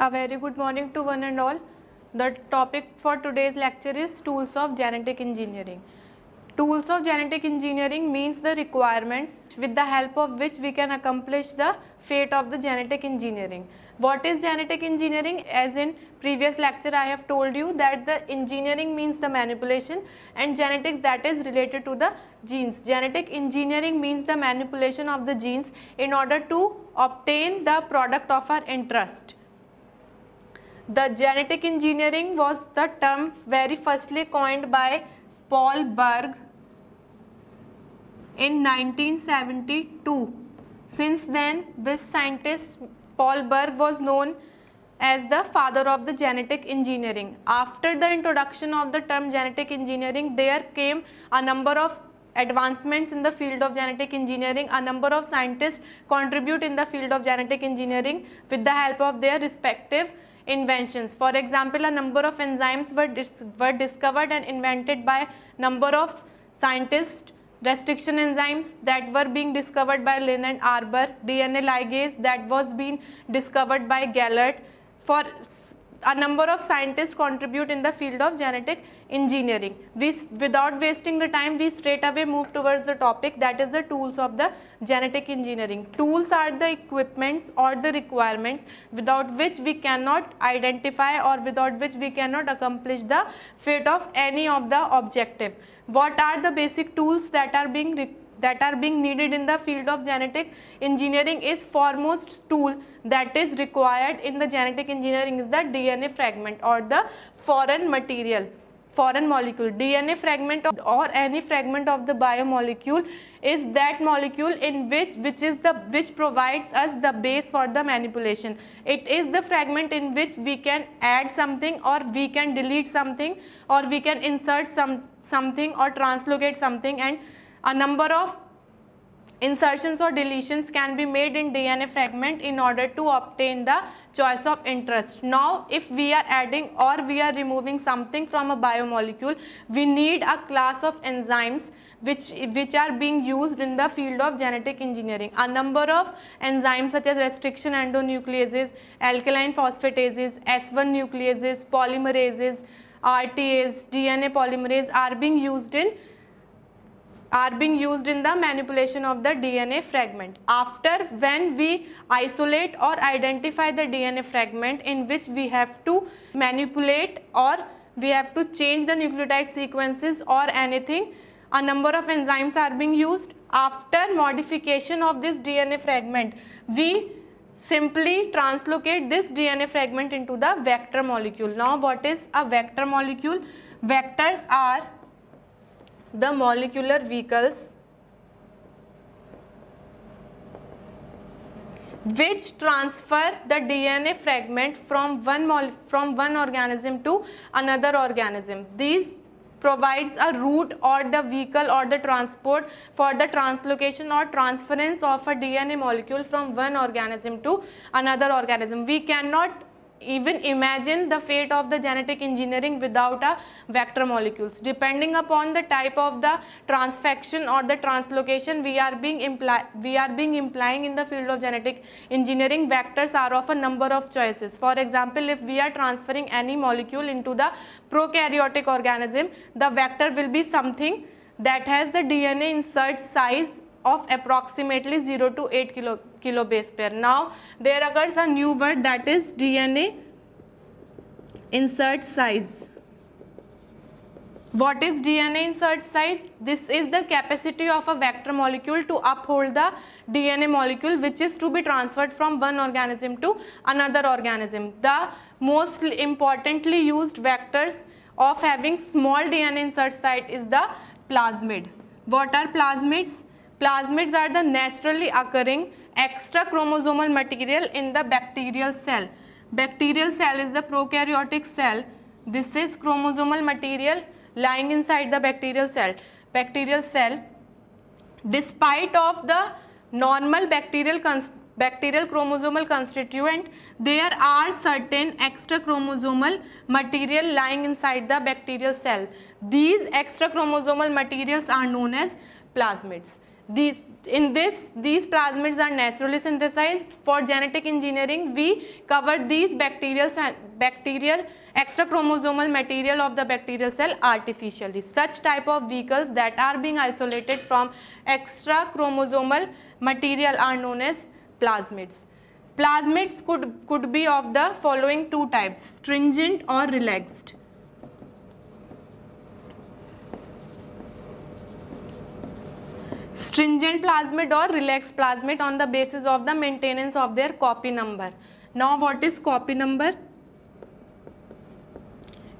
A very good morning to one and all. The topic for today's lecture is tools of genetic engineering. Tools of genetic engineering means the requirements with the help of which we can accomplish the fate of the genetic engineering. What is genetic engineering? As in previous lecture I have told you that the engineering means the manipulation and genetics that is related to the genes. Genetic engineering means the manipulation of the genes in order to obtain the product of our interest. The genetic engineering was the term very firstly coined by Paul Berg in 1972. Since then, this scientist Paul Berg was known as the father of the genetic engineering. After the introduction of the term genetic engineering, there came a number of advancements in the field of genetic engineering. A number of scientists contribute in the field of genetic engineering with the help of their respective inventions. For example, a number of enzymes were, dis were discovered and invented by number of scientists restriction enzymes that were being discovered by Lin and Arbour, DNA ligase that was being discovered by Gellert. For a number of scientists contribute in the field of genetic engineering. We, without wasting the time, we straight away move towards the topic that is the tools of the genetic engineering. Tools are the equipments or the requirements without which we cannot identify or without which we cannot accomplish the fate of any of the objective what are the basic tools that are being that are being needed in the field of genetic engineering is foremost tool that is required in the genetic engineering is the DNA fragment or the foreign material foreign molecule. Dna fragment or any fragment of the biomolecule is that molecule in which which is the which provides us the base for the manipulation. It is the fragment in which we can add something or we can delete something or we can insert some something or translocate something and a number of Insertions or deletions can be made in DNA fragment in order to obtain the choice of interest. Now, if we are adding or we are removing something from a biomolecule, we need a class of enzymes which, which are being used in the field of genetic engineering. A number of enzymes such as restriction endonucleases, alkaline phosphatases, S1 nucleases, polymerases, RTAs, DNA polymerase are being used in are being used in the manipulation of the DNA fragment. After when we isolate or identify the DNA fragment in which we have to manipulate or we have to change the nucleotide sequences or anything, a number of enzymes are being used. After modification of this DNA fragment, we simply translocate this DNA fragment into the vector molecule. Now what is a vector molecule? Vectors are the molecular vehicles which transfer the DNA fragment from one from one organism to another organism. These provides a route or the vehicle or the transport for the translocation or transference of a DNA molecule from one organism to another organism. We cannot even imagine the fate of the genetic engineering without a vector molecules. Depending upon the type of the transfection or the translocation we are being imply we are being implying in the field of genetic engineering vectors are of a number of choices. For example, if we are transferring any molecule into the prokaryotic organism, the vector will be something that has the DNA insert size of approximately 0 to 8 kilo, kilobase pair. Now there occurs a new word that is DNA insert size. What is DNA insert size? This is the capacity of a vector molecule to uphold the DNA molecule which is to be transferred from one organism to another organism. The most importantly used vectors of having small DNA insert site is the plasmid. What are plasmids? Plasmids are the naturally occurring extra chromosomal material in the bacterial cell. Bacterial cell is the prokaryotic cell. This is chromosomal material lying inside the bacterial cell. Bacterial cell, despite of the normal bacterial bacterial chromosomal constituent, there are certain extra chromosomal material lying inside the bacterial cell. These extra chromosomal materials are known as plasmids. These in this, these plasmids are naturally synthesized. For genetic engineering, we cover these bacterial, bacterial extra chromosomal material of the bacterial cell artificially. Such type of vehicles that are being isolated from extra chromosomal material are known as plasmids. Plasmids could, could be of the following two types, stringent or relaxed. Stringent plasmid और relax plasmid on the basis of the maintenance of their copy number now what is copy number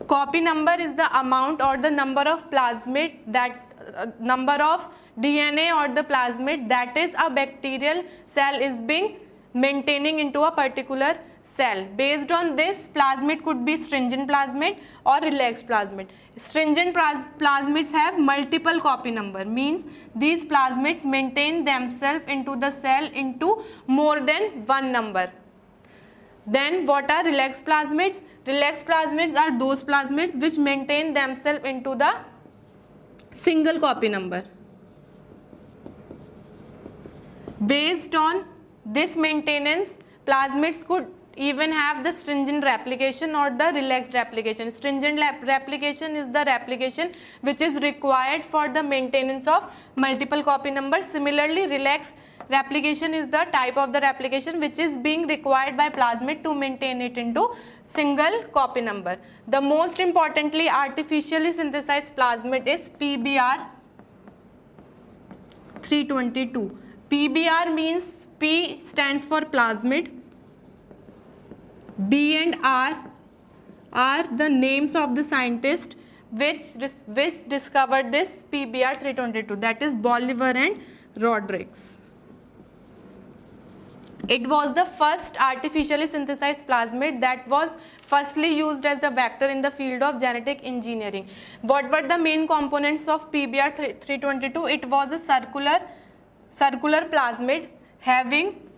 copy number is the amount और the number of plasmid that number of DNA और the plasmid that is a bacterial cell is being maintaining into a particular cell. Based on this, plasmid could be stringent plasmid or relaxed plasmid. Stringent plasmids have multiple copy number, means these plasmids maintain themselves into the cell into more than one number. Then what are relaxed plasmids? Relaxed plasmids are those plasmids which maintain themselves into the single copy number. Based on this maintenance, plasmids could even have the stringent replication or the relaxed replication. Stringent replication is the replication which is required for the maintenance of multiple copy numbers. Similarly, relaxed replication is the type of the replication which is being required by plasmid to maintain it into single copy number. The most importantly artificially synthesized plasmid is PBR 322. PBR means P stands for plasmid B and R are the names of the scientists which, which discovered this PBR 322 that is Bolivar and Rodericks. It was the first artificially synthesized plasmid that was firstly used as a vector in the field of genetic engineering. What were the main components of PBR 322? It was a circular, circular plasmid having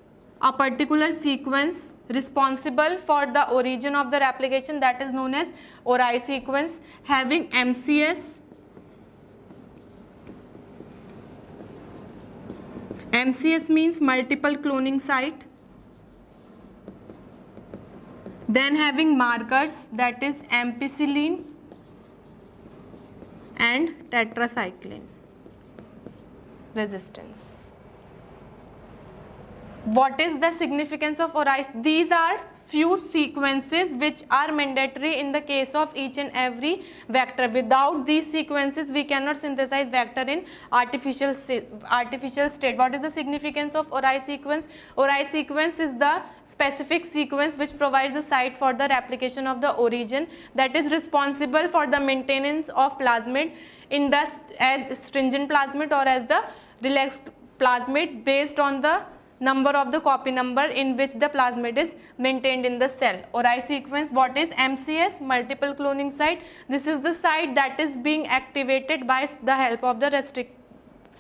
a particular sequence responsible for the origin of the replication that is known as Ori sequence having MCS MCS means multiple cloning site then having markers that is ampicillin and tetracycline resistance what is the significance of ORICE? These are few sequences which are mandatory in the case of each and every vector. Without these sequences, we cannot synthesize vector in artificial, artificial state. What is the significance of ORI sequence? ORI sequence is the specific sequence which provides the site for the replication of the origin that is responsible for the maintenance of plasmid in the as stringent plasmid or as the relaxed plasmid based on the number of the copy number in which the plasmid is maintained in the cell. Ori sequence, what is MCS? Multiple cloning site. This is the site that is being activated by the help of the restrict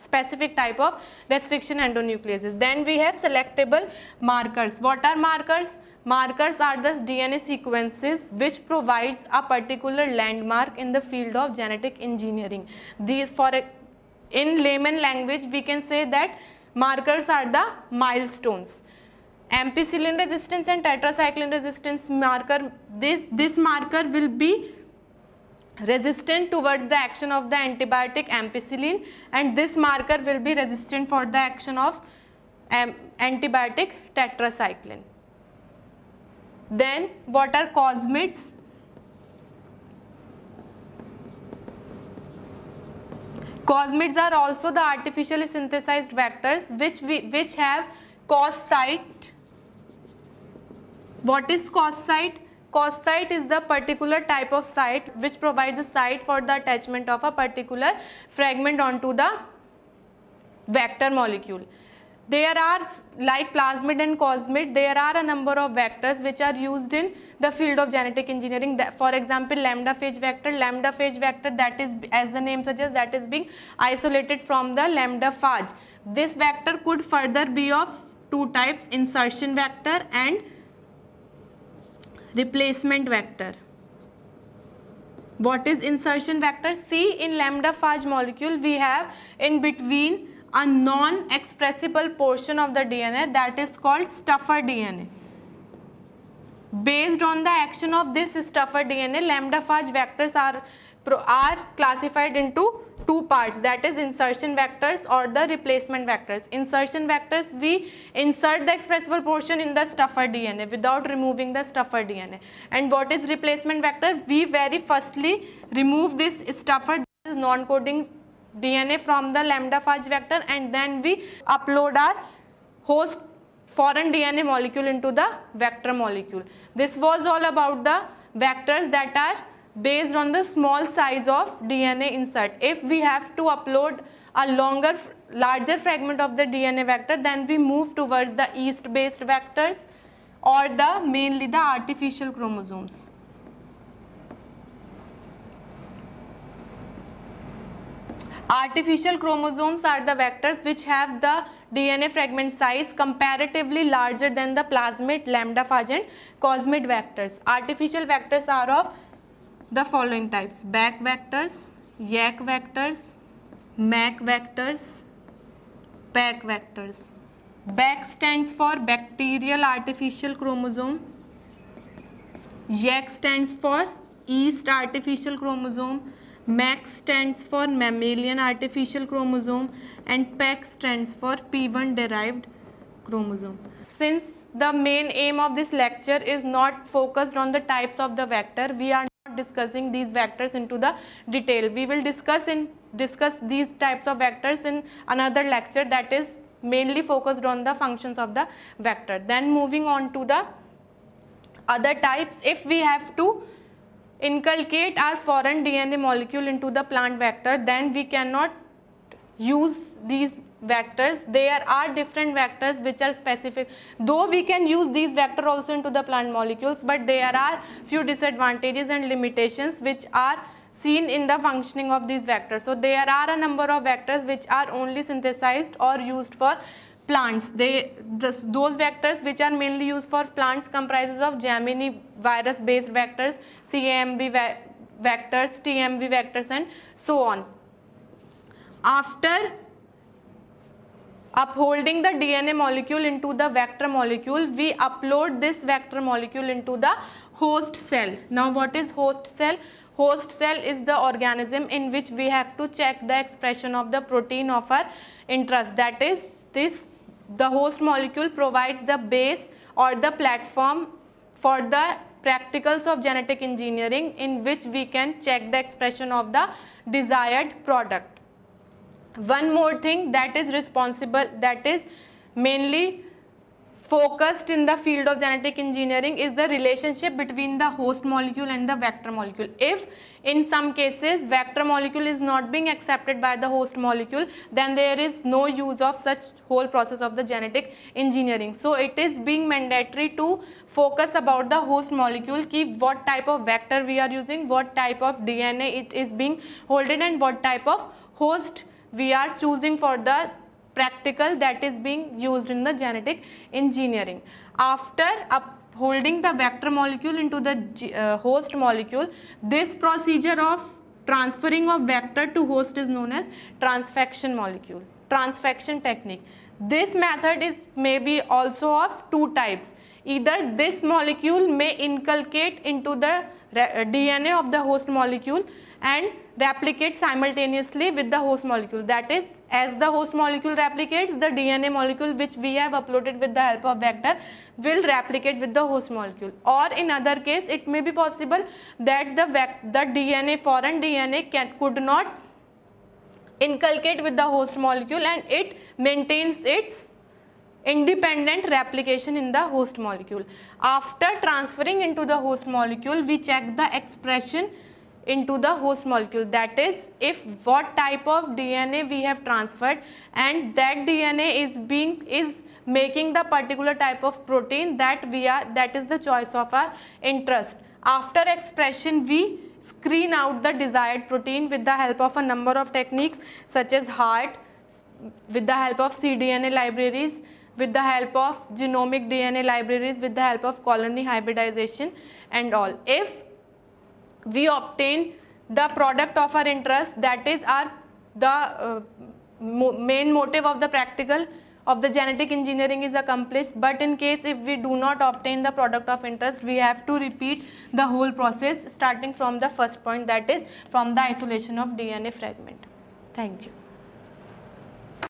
specific type of restriction endonucleases. Then we have selectable markers. What are markers? Markers are the DNA sequences which provides a particular landmark in the field of genetic engineering. These for in layman language we can say that Markers are the milestones. Ampicillin resistance and tetracycline resistance marker, this, this marker will be resistant towards the action of the antibiotic ampicillin and this marker will be resistant for the action of um, antibiotic tetracycline. Then what are cosmids? Cosmids are also the artificially synthesized vectors which, we, which have cos site. What is cos site? Cos site is the particular type of site which provides a site for the attachment of a particular fragment onto the vector molecule. There are like plasmid and cosmid, there are a number of vectors which are used in the field of genetic engineering. For example, lambda phage vector, lambda phage vector that is as the name suggests that is being isolated from the lambda phage. This vector could further be of two types insertion vector and replacement vector. What is insertion vector? See in lambda phage molecule we have in between a non-expressible portion of the DNA that is called stuffer DNA. Based on the action of this stuffer DNA, lambda phage vectors are, are classified into two parts that is insertion vectors or the replacement vectors. Insertion vectors we insert the expressible portion in the stuffer DNA without removing the stuffer DNA. And what is replacement vector? We very firstly remove this stuffer non-coding DNA from the lambda phage vector and then we upload our host foreign DNA molecule into the vector molecule. This was all about the vectors that are based on the small size of DNA insert. If we have to upload a longer, larger fragment of the DNA vector, then we move towards the yeast-based vectors or the mainly the artificial chromosomes. Artificial chromosomes are the vectors which have the DNA fragment size comparatively larger than the plasmid, lambda phage and cosmid vectors. Artificial vectors are of the following types BAC vectors, YAC vectors, MAC vectors, PAC vectors. BAC stands for bacterial artificial chromosome. YAC stands for yeast artificial chromosome. MAC stands for mammalian artificial chromosome and PAC stands for P1 derived chromosome. Since the main aim of this lecture is not focused on the types of the vector, we are not discussing these vectors into the detail. We will discuss in discuss these types of vectors in another lecture that is mainly focused on the functions of the vector. Then moving on to the other types, if we have to inculcate our foreign DNA molecule into the plant vector, then we cannot use these vectors. There are different vectors which are specific. Though we can use these vector also into the plant molecules, but there are few disadvantages and limitations which are seen in the functioning of these vectors. So there are a number of vectors which are only synthesized or used for plants. They, this, those vectors which are mainly used for plants comprises of Gemini virus based vectors, Ve vectors, TMV vectors and so on. After upholding the DNA molecule into the vector molecule, we upload this vector molecule into the host cell. Now what is host cell? Host cell is the organism in which we have to check the expression of the protein of our interest. That is this the host molecule provides the base or the platform for the practicals of genetic engineering in which we can check the expression of the desired product. One more thing that is responsible that is mainly focused in the field of genetic engineering is the relationship between the host molecule and the vector molecule. If in some cases vector molecule is not being accepted by the host molecule then there is no use of such whole process of the genetic engineering. So it is being mandatory to focus about the host molecule keep what type of vector we are using, what type of DNA it is being holded and what type of host we are choosing for the practical that is being used in the genetic engineering. After upholding the vector molecule into the uh, host molecule, this procedure of transferring of vector to host is known as transfection molecule, transfection technique. This method is maybe also of two types. Either this molecule may inculcate into the DNA of the host molecule and replicate simultaneously with the host molecule. That is, as the host molecule replicates, the DNA molecule which we have uploaded with the help of vector will replicate with the host molecule. Or in other case, it may be possible that the, the DNA, foreign DNA can, could not inculcate with the host molecule and it maintains its independent replication in the host molecule. After transferring into the host molecule, we check the expression into the host molecule that is if what type of DNA we have transferred and that DNA is being is making the particular type of protein that we are that is the choice of our interest. After expression we screen out the desired protein with the help of a number of techniques such as HART with the help of cDNA libraries with the help of genomic DNA libraries with the help of colony hybridization and all. If we obtain the product of our interest that is our the uh, mo- main motive of the practical of the genetic engineering is accomplished. But in case if we do not obtain the product of interest we have to repeat the whole process starting from the first point that is from the isolation of dna fragment. Thank you